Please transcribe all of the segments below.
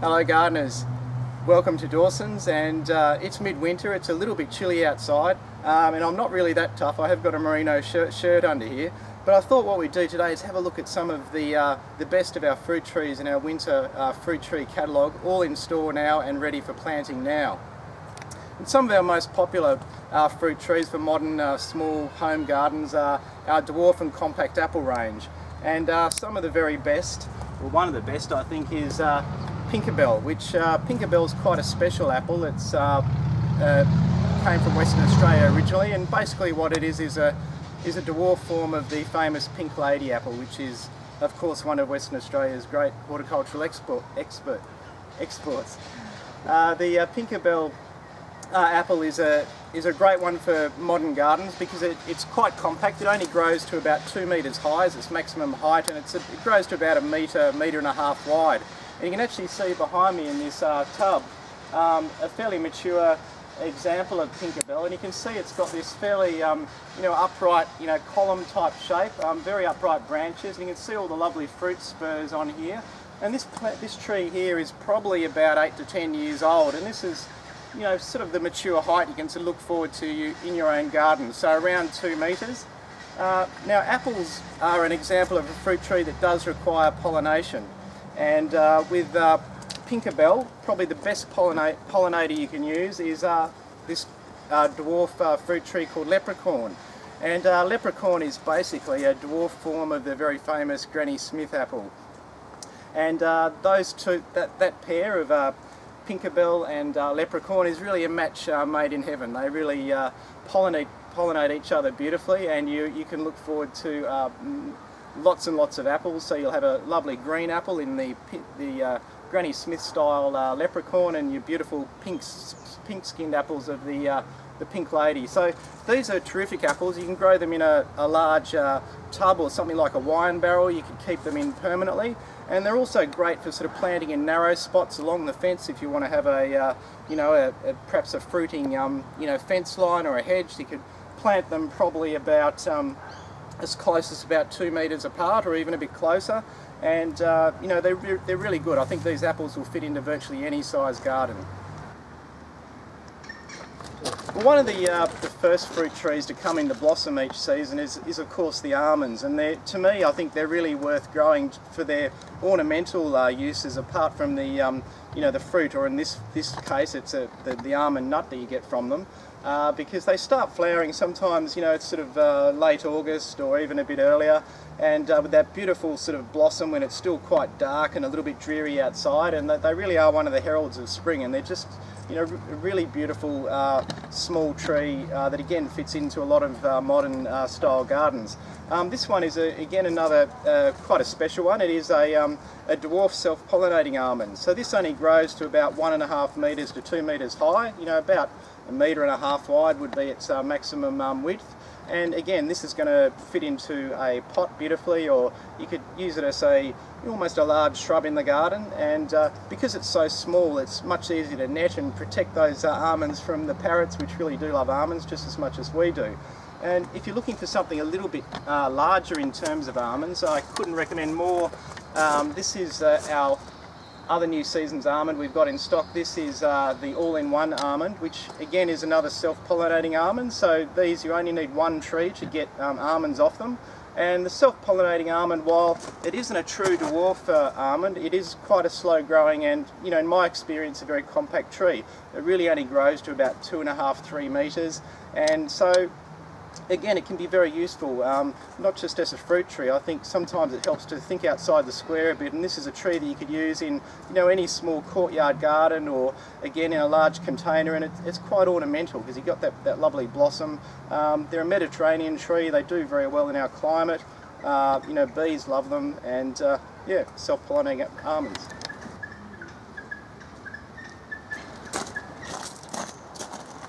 Hello gardeners, welcome to Dawson's and uh, it's midwinter, it's a little bit chilly outside um, and I'm not really that tough, I have got a merino shirt, shirt under here but I thought what we'd do today is have a look at some of the, uh, the best of our fruit trees in our winter uh, fruit tree catalogue, all in store now and ready for planting now. And some of our most popular uh, fruit trees for modern uh, small home gardens are our dwarf and compact apple range. And uh, some of the very best, well one of the best I think is Pinkabelle, which uh, is quite a special apple. It's uh, uh, came from Western Australia originally, and basically what it is is a is a dwarf form of the famous Pink Lady apple, which is of course one of Western Australia's great horticultural export expert exports. Uh, the uh, Pinkabelle uh, apple is a is a great one for modern gardens because it, it's quite compact. It only grows to about two metres high as its maximum height, and it grows to about a metre, metre and a half wide. And you can actually see behind me in this uh, tub um, a fairly mature example of Pinkabelle and you can see it's got this fairly um, you know upright you know column type shape um, very upright branches and you can see all the lovely fruit spurs on here. And this this tree here is probably about 8 to 10 years old and this is you know sort of the mature height you can sort of look forward to you in your own garden so around 2 metres. Uh, now apples are an example of a fruit tree that does require pollination and uh, with uh, Pinkabelle, probably the best pollinate, pollinator you can use is uh, this uh, dwarf uh, fruit tree called leprechaun. And uh, leprechaun is basically a dwarf form of the very famous Granny Smith apple. And uh, those two, that, that pair of uh, Pinkabelle and leprechaun is really a match made in heaven. They really pollinate, pollinate each other beautifully and you, you can look forward to lots and lots of apples. So you'll have a lovely green apple in the, the uh, Granny Smith style uh, leprechaun and your beautiful pink, pink skinned apples of the, uh, the Pink Lady. So these are terrific apples. You can grow them in a, a large uh, tub or something like a wine barrel. You can keep them in permanently. And they're also great for sort of planting in narrow spots along the fence if you want to have a, uh, you know, a, a, perhaps a fruiting, um, you know, fence line or a hedge. You could plant them probably about um, as close as about two metres apart or even a bit closer and uh, you know they're, they're really good. I think these apples will fit into virtually any size garden. One of the, uh, the first fruit trees to come into blossom each season is, is of course the almonds. And to me I think they're really worth growing for their ornamental uh, uses apart from the um, you know the fruit or in this this case it's a, the, the almond nut that you get from them uh, because they start flowering sometimes, you know, it's sort of uh, late August or even a bit earlier and uh, with that beautiful sort of blossom when it's still quite dark and a little bit dreary outside and they really are one of the heralds of spring and they're just you know really beautiful uh, small tree uh, that again fits into a lot of uh, modern uh, style gardens. Um, this one is a, again another uh, quite a special one. It is a, um, a dwarf self-pollinating almond. So this only grows to about one and a half metres to two metres high, you know about a metre and a half wide would be its maximum um, width and again this is going to fit into a pot beautifully or you could use it as a almost a large shrub in the garden. And uh, because it's so small it's much easier to net and protect those uh, almonds from the parrots which really do love almonds just as much as we do. And if you're looking for something a little bit uh, larger in terms of almonds I couldn't recommend more. Um, this is uh, our other new season's almond we've got in stock. This is uh, the all-in-one almond, which again is another self-pollinating almond. So these, you only need one tree to get um, almonds off them. And the self-pollinating almond, while it isn't a true dwarf uh, almond, it is quite a slow growing and, you know, in my experience, a very compact tree. It really only grows to about two and a half, three metres. And so again, it can be very useful, um, not just as a fruit tree. I think sometimes it helps to think outside the square a bit, and this is a tree that you could use in, you know, any small courtyard garden or, again, in a large container, and it, it's quite ornamental because you've got that, that lovely blossom. Um, they're a Mediterranean tree. They do very well in our climate. Uh, you know, bees love them, and, uh, yeah, self-pollinating almonds.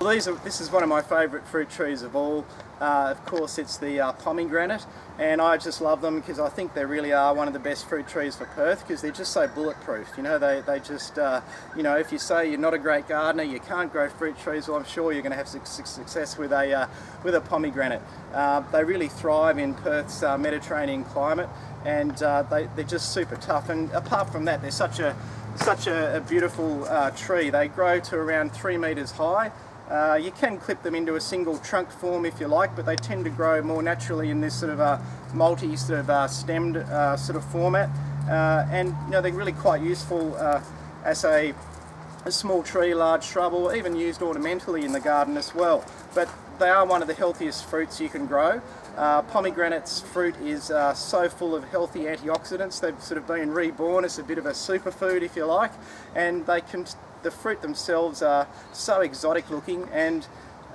Well, these are, this is one of my favourite fruit trees of all. Uh, of course it's the uh, pomegranate and I just love them because I think they really are one of the best fruit trees for Perth because they're just so bulletproof. You know, they, they just, uh, you know, if you say you're not a great gardener, you can't grow fruit trees, well I'm sure you're going to have success with a, uh, with a pomegranate. Uh, they really thrive in Perth's uh, Mediterranean climate and they, they're just super tough. And apart from that, they're such a such a, a beautiful tree. They grow to around three metres high. Uh, you can clip them into a single trunk form if you like, but they tend to grow more naturally in this sort of a multi sort of uh, stemmed uh, sort of format. Uh, and you know they're really quite useful uh, as a, a, small tree, large shrub, or even used ornamentally in the garden as well. But they are one of the healthiest fruits you can grow. Uh, pomegranate's fruit is uh, so full of healthy antioxidants. They've sort of been reborn as a bit of a superfood, if you like, and they can. The fruit themselves are so exotic looking, and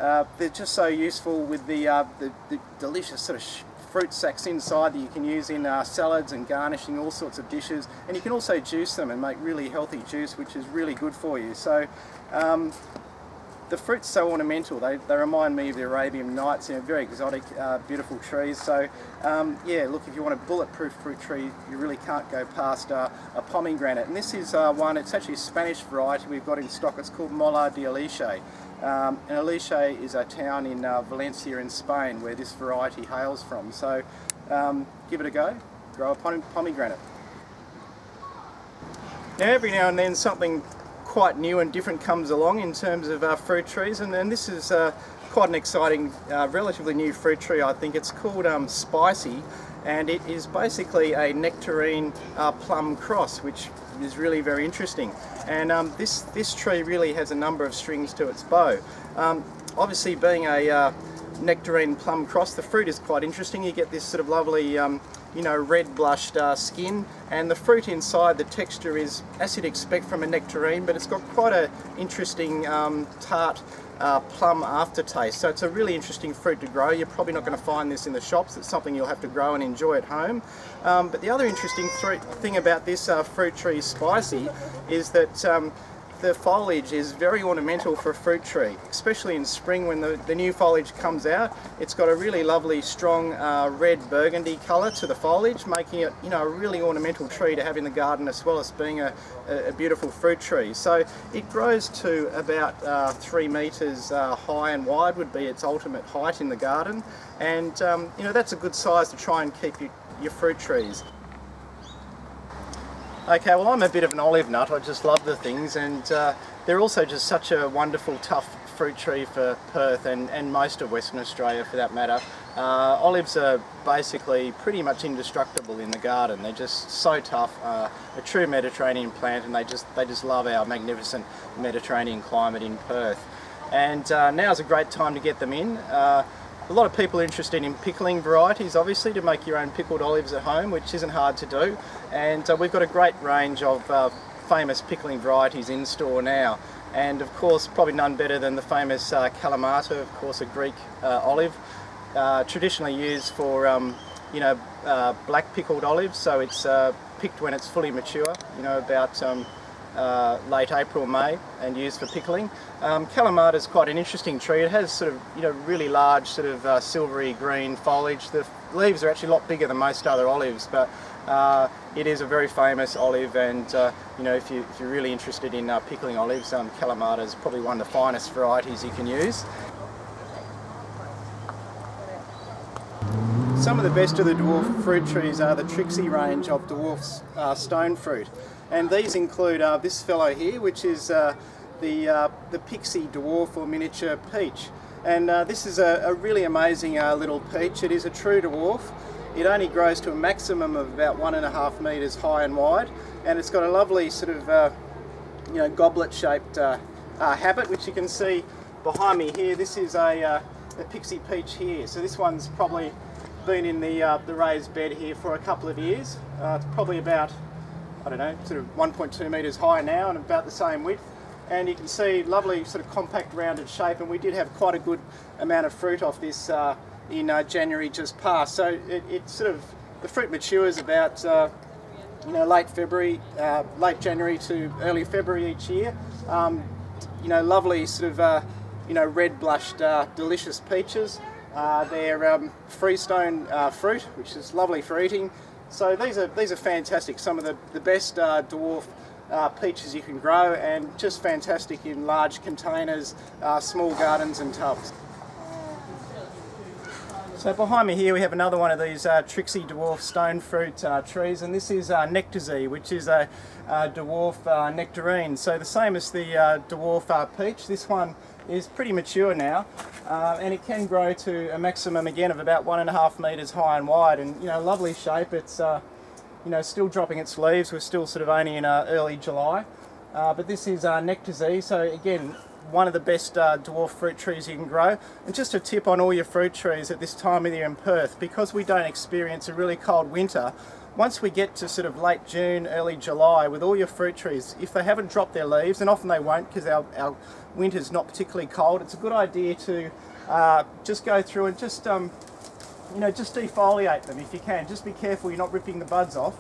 uh, they're just so useful with the, uh, the, the, delicious sort of fruit sacs inside that you can use in uh, salads and garnishing all sorts of dishes. And you can also juice them and make really healthy juice, which is really good for you. So. Um, the fruit's so ornamental. They, they remind me of the Arabian Nights, you know, very exotic, uh, beautiful trees. So um, yeah, look, if you want a bulletproof fruit tree, you really can't go past uh, a pomegranate. And this is uh, one, it's actually a Spanish variety we've got in stock. It's called Mollar de Elche. Um, and Elche is a town in uh, Valencia in Spain where this variety hails from. So um, give it a go, grow a pomegranate. Now every now and then something quite new and different comes along in terms of uh, fruit trees and, and this is uh, quite an exciting, uh, relatively new fruit tree I think. It's called um, Spicy and it is basically a nectarine uh, plum cross which is really very interesting and um, this, this tree really has a number of strings to its bow. Um, obviously being a uh, nectarine plum cross the fruit is quite interesting. You get this sort of lovely um, you know, red blushed uh, skin and the fruit inside, the texture is as you'd expect from a nectarine but it's got quite an interesting um, tart uh, plum aftertaste. So it's a really interesting fruit to grow. You're probably not going to find this in the shops. It's something you'll have to grow and enjoy at home. Um, but the other interesting thing about this uh, fruit tree spicy is that um, the foliage is very ornamental for a fruit tree, especially in spring when the, the new foliage comes out. It's got a really lovely strong uh, red burgundy colour to the foliage, making it you know a really ornamental tree to have in the garden as well as being a, a beautiful fruit tree. So it grows to about uh, three metres uh, high and wide would be its ultimate height in the garden and um, you know that's a good size to try and keep your, your fruit trees. Okay, well I'm a bit of an olive nut, I just love the things and uh, they're also just such a wonderful tough fruit tree for Perth and, and most of Western Australia for that matter. Uh, olives are basically pretty much indestructible in the garden. They're just so tough, uh, a true Mediterranean plant and they just, they just love our magnificent Mediterranean climate in Perth. And uh, now's a great time to get them in. A lot of people are interested in pickling varieties, obviously, to make your own pickled olives at home, which isn't hard to do. And uh, we've got a great range of uh, famous pickling varieties in store now. And of course, probably none better than the famous uh, Kalamata, of course, a Greek uh, olive, uh, traditionally used for, um, you know, uh, black pickled olives. So it's picked when it's fully mature, you know, about um, uh, late April, May and used for pickling. Um, Kalamata is quite an interesting tree. It has sort of, you know, really large sort of uh, silvery green foliage. The leaves are actually a lot bigger than most other olives, but uh, it is a very famous olive and, uh, you know, if, you, if you're really interested in uh, pickling olives, um, Kalamata is probably one of the finest varieties you can use. Some of the best of the dwarf fruit trees are the Trixzie range of dwarf uh, stone fruit and these include uh, this fellow here which is uh, the, uh, the Pixie dwarf or miniature peach and uh, this is a, a really amazing little peach. It is a true dwarf. It only grows to a maximum of about one and a half metres high and wide and it's got a lovely sort of you know goblet shaped habit which you can see behind me here. This is a, a Pixie peach here so this one's probably been in the, uh, the raised bed here for a couple of years. Uh, it's probably about, I don't know, sort of 1.2 metres high now and about the same width. And you can see lovely sort of compact rounded shape and we did have quite a good amount of fruit off this uh, in uh, January just past. So it, it, sort of, the fruit matures about uh, you know, late February, uh, late January to early February each year. Um, you know, lovely sort of, you know, red blushed, delicious peaches. Uh, they're um, freestone uh, fruit, which is lovely for eating. So these are these are fantastic. Some of the the best uh, dwarf uh, peaches you can grow, and just fantastic in large containers, uh, small gardens, and tubs. So behind me here we have another one of these uh, Trixzie dwarf stone fruit uh, trees and this is uh, Nectazee which is a uh, dwarf uh, nectarine. So the same as the dwarf peach, this one is pretty mature now and it can grow to a maximum again of about one and a half metres high and wide and you know lovely shape. It's you know still dropping its leaves, we're still sort of only in early July. but this is uh, Nectazee, so again one of the best uh, dwarf fruit trees you can grow. And just a tip on all your fruit trees at this time of year in Perth, because we don't experience a really cold winter, once we get to sort of late June, early July, with all your fruit trees, if they haven't dropped their leaves, and often they won't because our, our winter's not particularly cold, it's a good idea to uh, just go through and just, um, you know, just defoliate them if you can. Just be careful you're not ripping the buds off,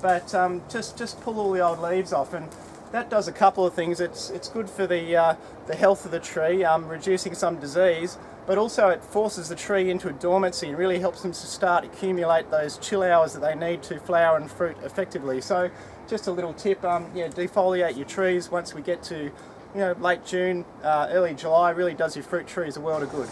but um, just, just pull all the old leaves off. and that does a couple of things. It's, it's good for the, uh, the health of the tree, um, reducing some disease, but also it forces the tree into a dormancy and really helps them to start accumulate those chill hours that they need to flower and fruit effectively. So just a little tip, um, yeah, defoliate your trees once we get to you know, late June, uh, early July, really does your fruit trees a world of good.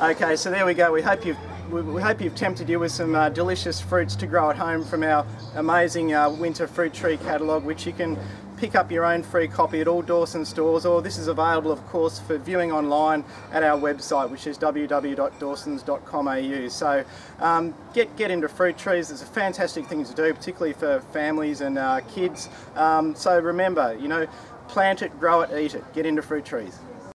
Okay, so there we go. We hope you've we hope you've tempted you with some uh, delicious fruits to grow at home from our amazing uh, winter fruit tree catalogue which you can pick up your own free copy at all Dawson stores or this is available of course for viewing online at our website which is www.dawsons.com.au so um, get, get into fruit trees, it's a fantastic thing to do particularly for families and uh, kids. Um, so remember you know plant it, grow it, eat it, get into fruit trees.